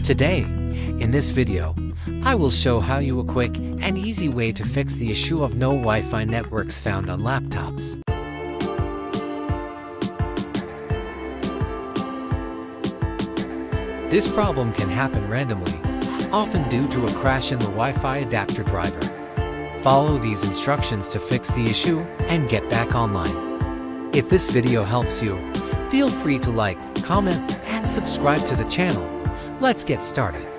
Today, in this video, I will show how you a quick and easy way to fix the issue of no Wi-Fi networks found on laptops. This problem can happen randomly, often due to a crash in the Wi-Fi adapter driver. Follow these instructions to fix the issue and get back online. If this video helps you, feel free to like, comment, and subscribe to the channel. Let's get started.